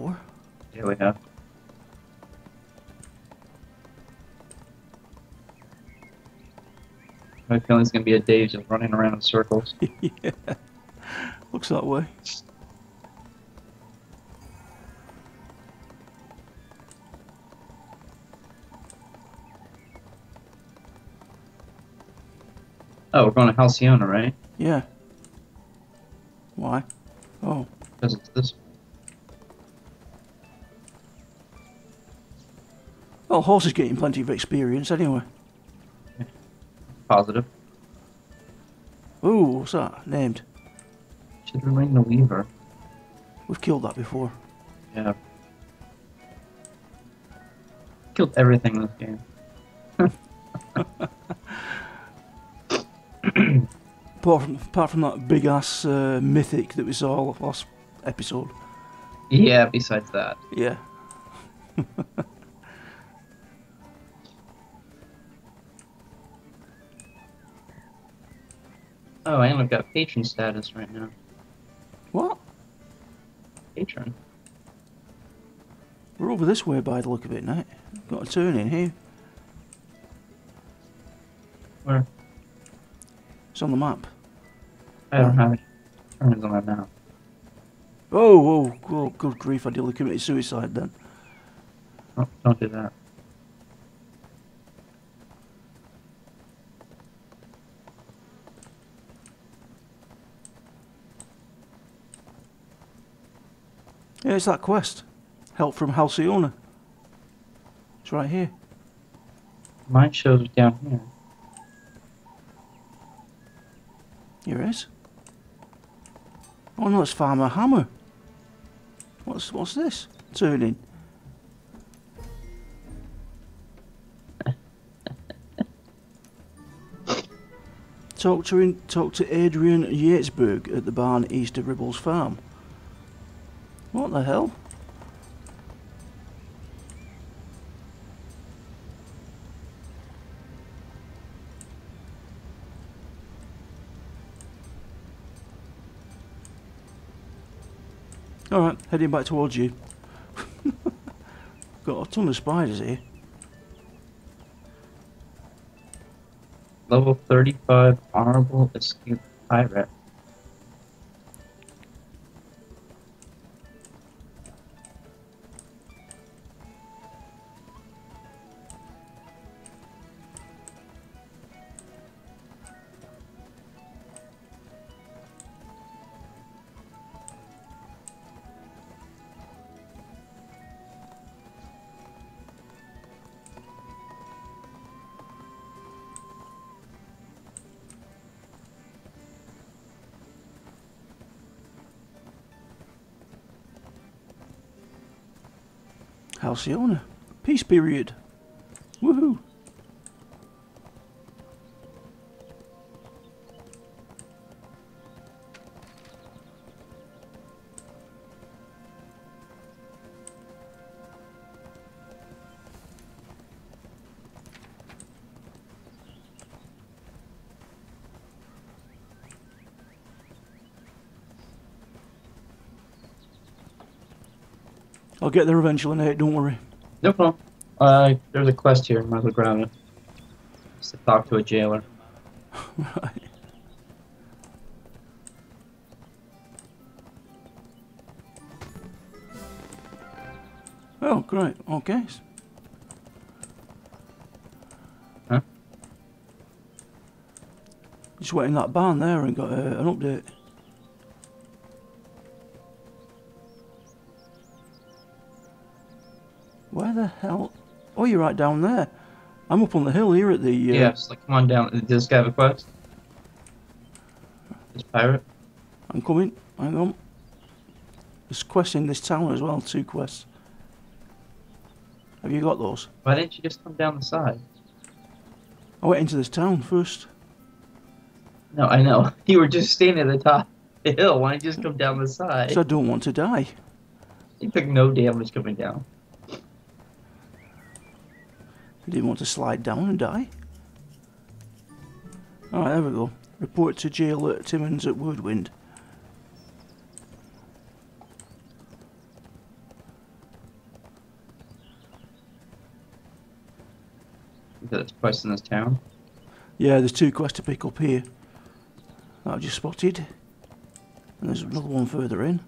before. Yeah, we have. My feeling it's gonna be a day just running around in circles. yeah. Looks that way. Oh, we're going to Halcyona, right? Yeah. Why? Oh, Because it's this. Well, horse is getting plenty of experience anyway. Positive. Ooh, what's that? Named. Should remain the Weaver. We've killed that before. Yeah. Killed everything in this game. Apart from, apart from that big ass uh, mythic that we saw last episode. Yeah, besides that. Yeah. Oh, and I've got patron status right now. What? Patron. We're over this way by the look of it, now. Got a turn in here. Where? It's on the map. I don't have any turns on my map. Oh, whoa, oh, good grief, I nearly committed suicide then. Oh, don't do that. Yeah, it's that quest. Help from Halcyona. It's right here. Mine shows down here. Here it is. Oh no, it's Farmer Hammer. What's what's this? Turning. talk to in, talk to Adrian Yatesburg at the barn east of Ribble's farm. What the hell? Alright, heading back towards you. Got a ton of spiders here. Level 35 Honorable Escape Pirate. Peace period. I'll get there eventually, Nate, don't worry. No problem. Uh, there's a quest here. Might as well grab it. Just to talk to a jailer. Right. Oh, great. Okay. Huh? Just went in that barn there and got uh, an update. Hell? Oh, you're right down there. I'm up on the hill here at the. Uh, Yeah, just like, come on down. Does this guy have a quest? This pirate? I'm coming. Hang on. There's quests in this town as well. Two quests. Have you got those? Why didn't you just come down the side? I went into this town first. No, I know. You were just standing at the top of the hill. Why didn't you just come down the side? Because I don't want to die. You took no damage coming down. Didn't want to slide down and die. Alright, there we go. Report to jail at Timmins at Woodwind. That's quest in this town? Yeah, there's two quests to pick up here. That I just spotted. And there's another one further in.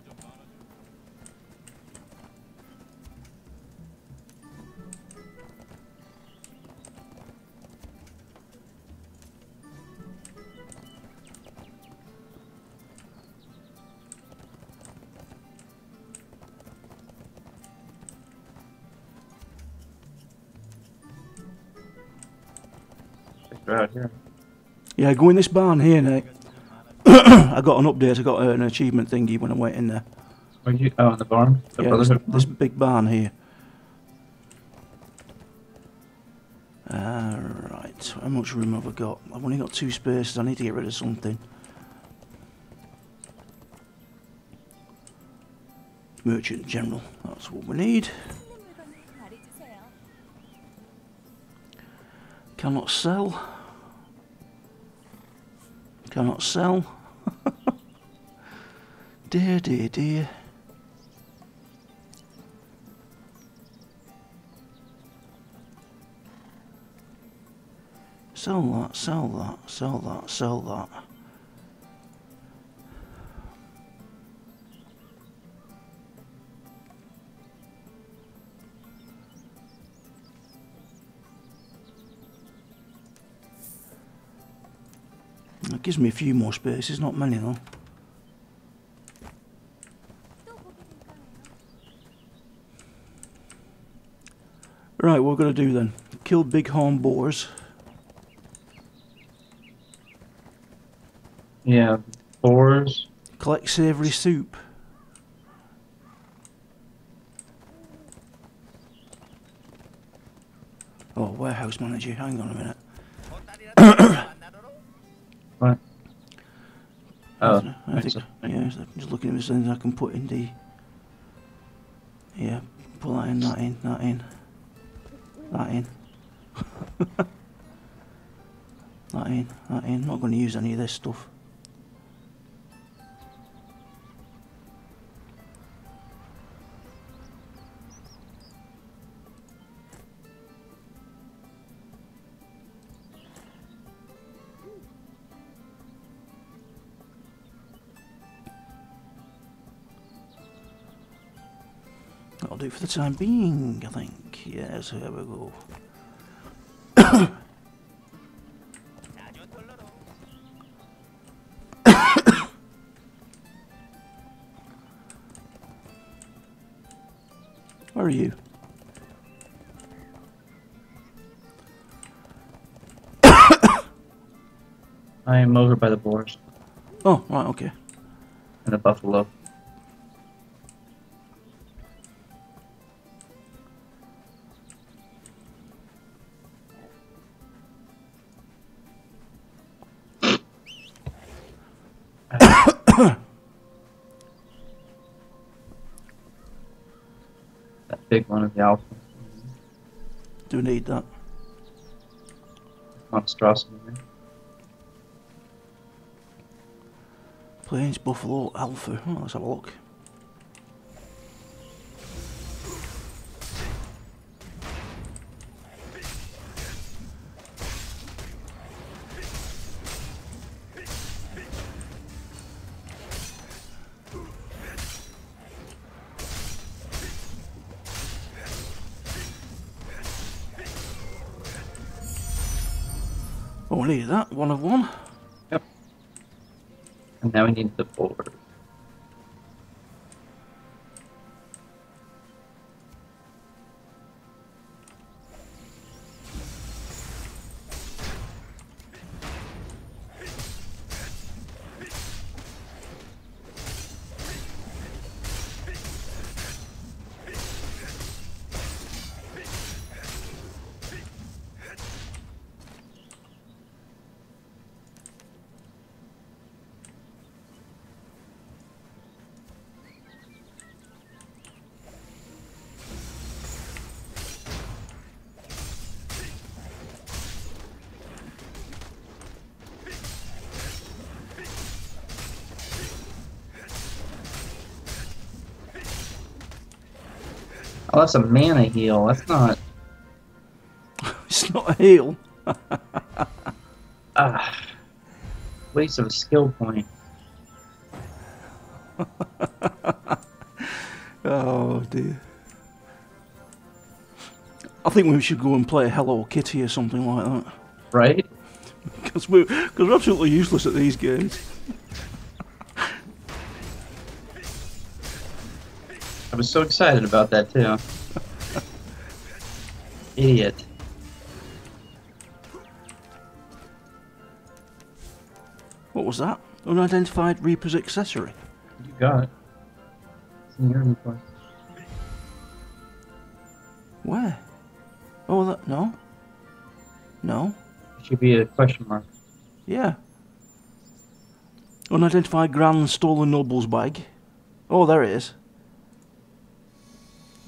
Yeah, go in this barn here, Nate. I got an update. I got an achievement thingy when I went in there. When you oh, in the barn, the yeah, this, barn? this, big barn here. All right. How much room have I got? I've only got two spaces. I need to get rid of something. Merchant General. That's what we need. Cannot sell. Cannot sell. dear, dear, dear. Sell that, sell that, sell that, sell that. Gives me a few more spaces, not many though. Right, what we're going to do then. Kill big horn boars. Yeah, boars. Collect savoury soup. Oh, warehouse manager, hang on a minute. I think, so- yeah, so just looking at the things I can put in the. Yeah, pull that in, that in, that in, that in. that in, that in. Not going to use any of this stuff. Do for the time being, I think. Yes, here we go. Where are you? I am over by the boars Oh, right, okay. and the buffalo. That big one is the alpha Do need that. monstrosity. Plains Buffalo Alpha. Oh, let's have a look. Oh, that. One of one. Yep. And now we need the boar. Oh, that's a mana heal. That's not. It's not a heal. Ah, waste of a skill point. Oh dear. I think we should go and play Hello Kitty or something like that. Right? Because we're, cause we're absolutely useless at these games. Was so excited about that too. Idiot. What was that? Unidentified Reaper's accessory. You got it. It's in your inventory. Where? Oh, that no. No. It should be a question mark. Yeah. Unidentified Grand Stolen Noble's bag. Oh, there it is.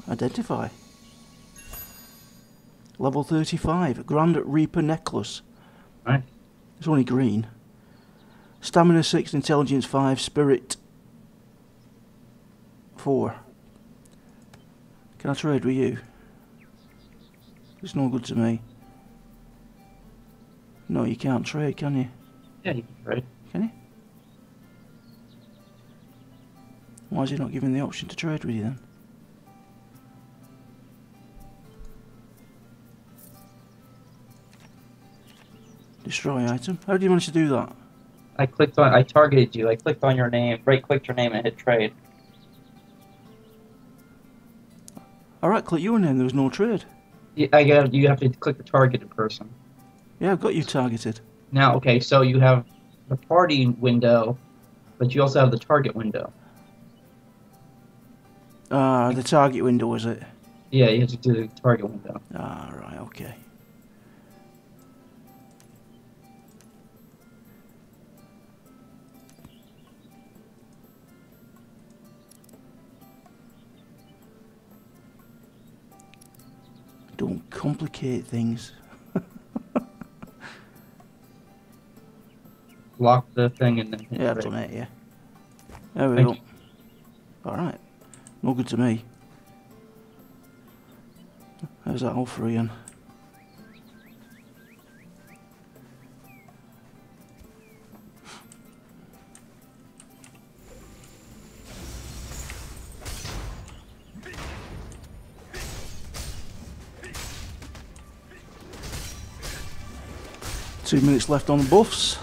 Identify. Level 35. Grand Reaper necklace. Right. It's only green. Stamina 6, Intelligence 5, Spirit 4. Can I trade with you? It's no good to me. No, you can't trade, can you? Yeah, you can trade. Can you? Why is he not giving the option to trade with you then? Destroy item. How do you manage to do that? I clicked on. I targeted you. I clicked on your name. Right clicked your name and hit trade. I right click your name, there was no trade. You, I got. You have to click the targeted person. Yeah, I've got you targeted. Now, okay, so you have the party window, but you also have the target window. Ah, the target window was it? Yeah, you have to do the target window. Ah, right, okay. Don't complicate things. Lock the thing and then Yeah, I've done it, yeah. There we Thank go. Alright. No good to me. How's that all for Ian? Two minutes left on the buffs.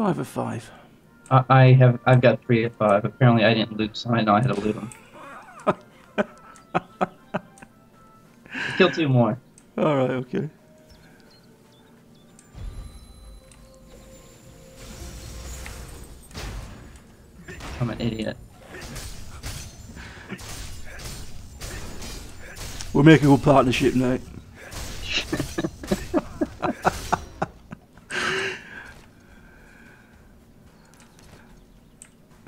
Five of five. I, I have. I've got three of five. Apparently, I didn't loot, so I know I had to loot them. Kill two more. Alright, okay. I'm an idiot. We're making a good partnership, Nate.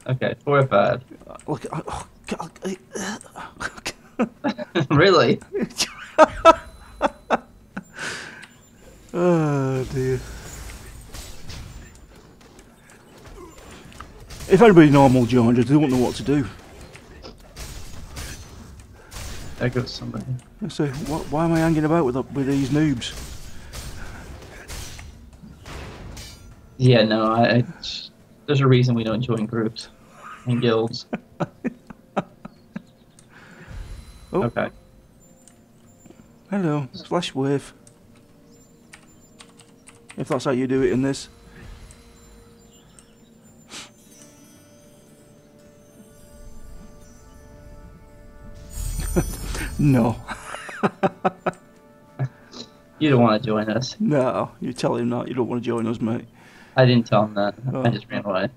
Okay, four or five. Look, I- oh, God, I- really? oh dear. If anybody normal joins us, they won't know what to do. There goes somebody. They say, "Wh- why am I hanging about with with these noobs? Yeah, no, I, I. There's a reason we don't join groups and guilds. Oh. Okay. Hello, flash wave. If that's how you do it in this. no, You don't want to join us. no, you tell him that. You don't want to join us, mate. I didn't tell him that. Oh. I just ran away.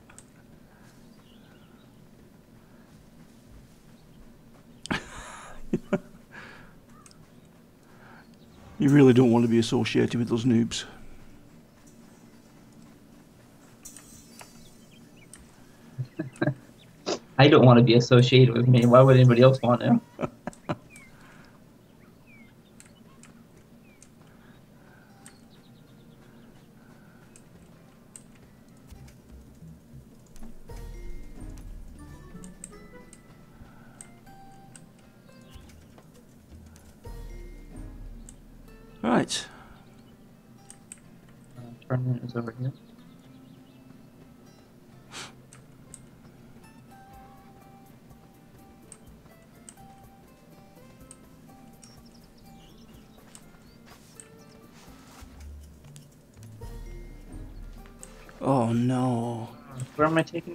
You really don't want to be associated with those noobs. I don't want to be associated with me. Why would anybody else want to?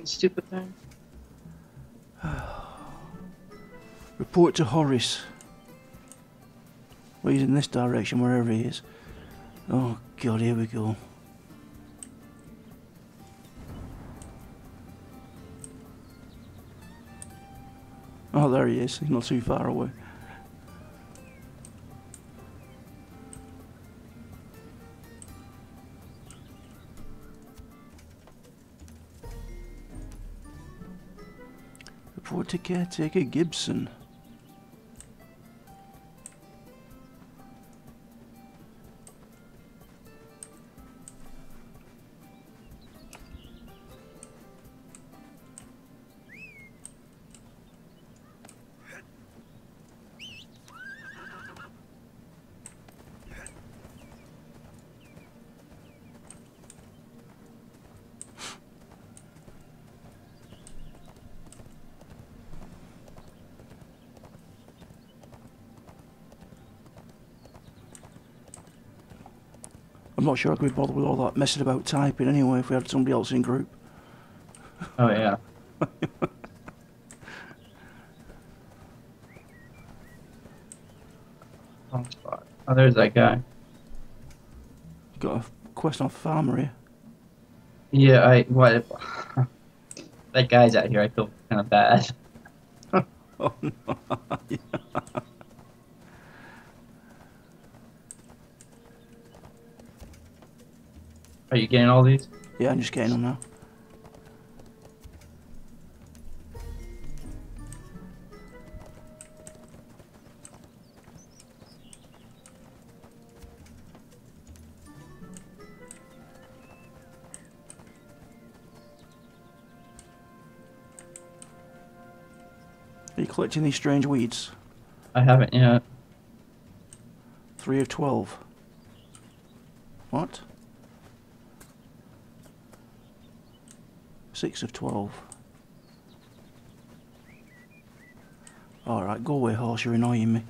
This stupid thing? Report to Horace. Well, he's in this direction, wherever he is. Oh god, here we go. Oh, there he is. He's not too far away. To caretaker Gibson. I'm not sure I could be bothered with all that messing about typing anyway if we had somebody else in group. Oh yeah. Oh, Spot. Oh, there's that guy. Got a quest on farmer here. Yeah, I what? that guy's out here. I feel kind of bad. Oh no. Are you getting all these? Yeah, I'm just getting them now. Are you collecting these strange weeds? I haven't yet. Three of twelve. What? Six of twelve. Alright, go away, horse, you're annoying me.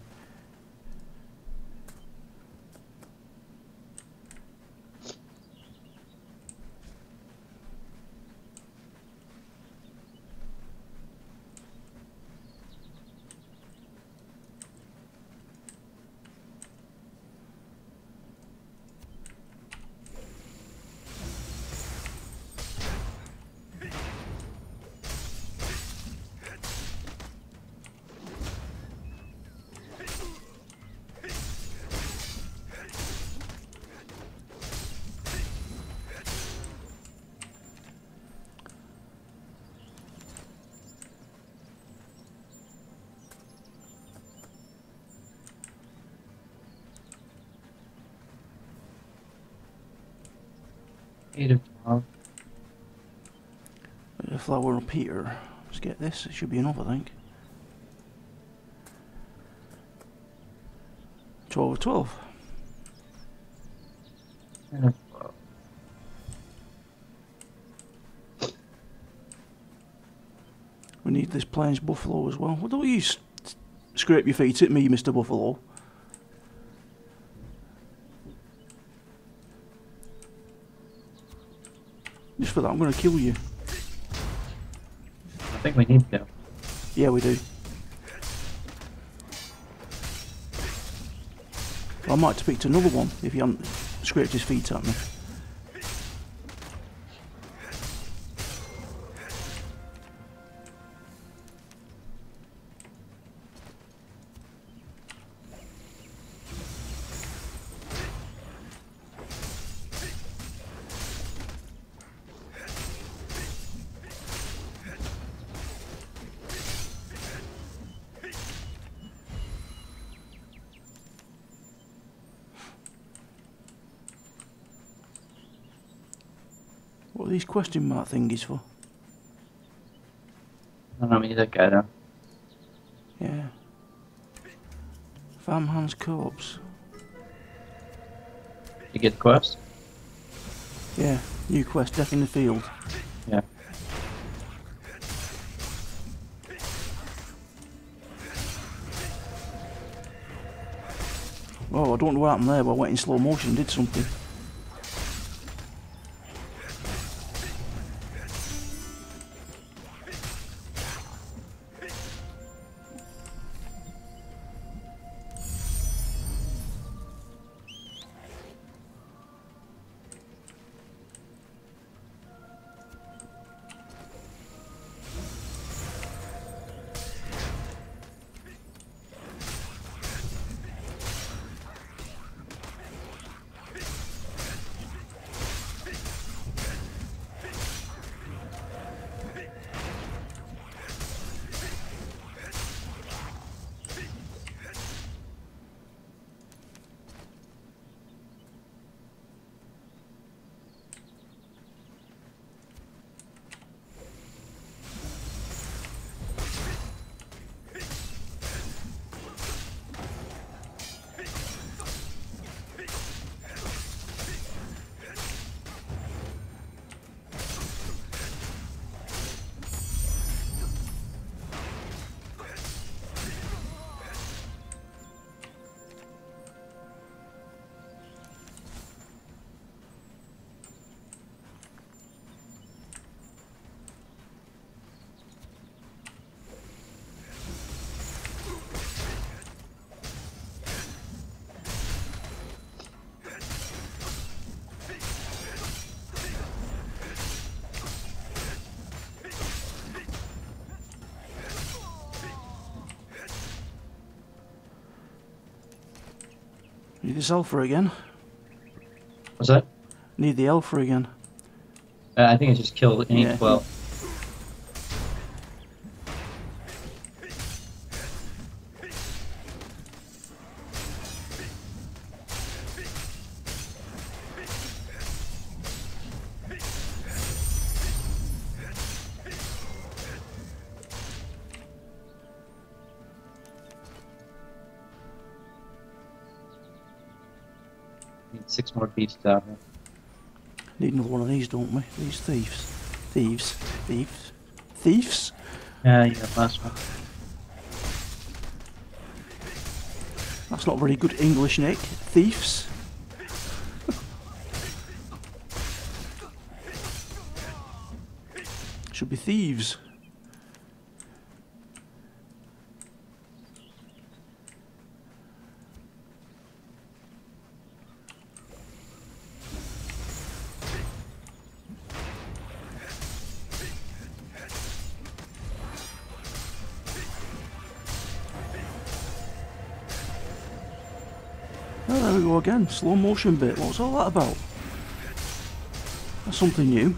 Eight of twelve. A flower up here. Let's get this, it should be enough, I think. 12 of 12. Ten. We need this plains buffalo as well. Well, don't you scrape your feet at me, Mr. Buffalo. For that, I'm going to kill you. I think we need to. Yeah, we do. I might speak to another one if he hadn't scraped his feet at me. Question mark thing is for? I don't know, me that guy though. Yeah. Farmhand's corpse. You get the quest? Yeah. New quest, Death in the Field. Yeah. Oh, I don't know what happened there, but I went in slow motion and did something. Need this alpha again. What's that? Need the alpha again. Uh, I think I just killed any Yeah. 12. Six more beasts out here. Need another one of these, don't we? These thieves. Thieves. Thieves. Thieves? Yeah, yeah, last one. That's not very good English, Nick. Thieves? Should be thieves. Oh, there we go again. Slow motion bit. What's all that about? That's something new.